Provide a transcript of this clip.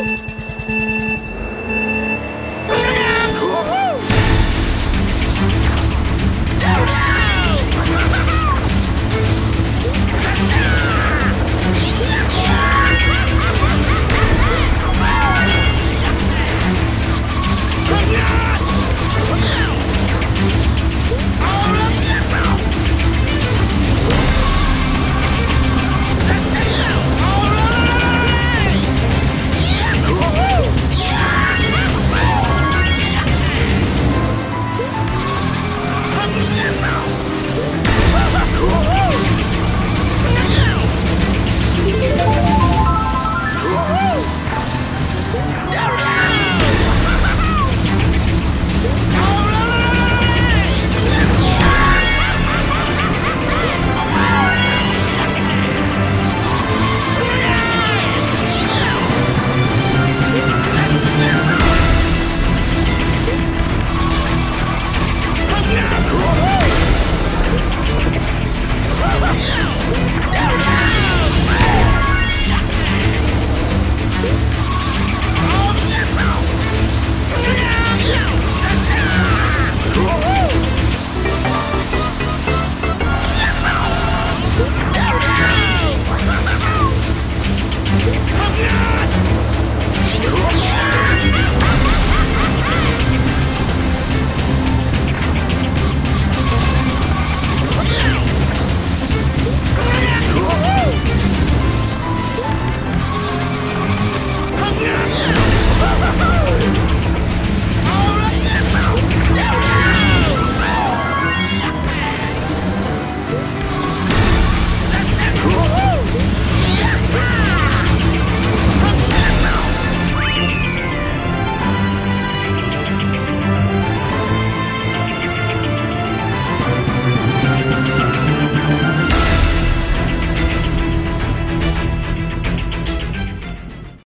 Woo! Yeah!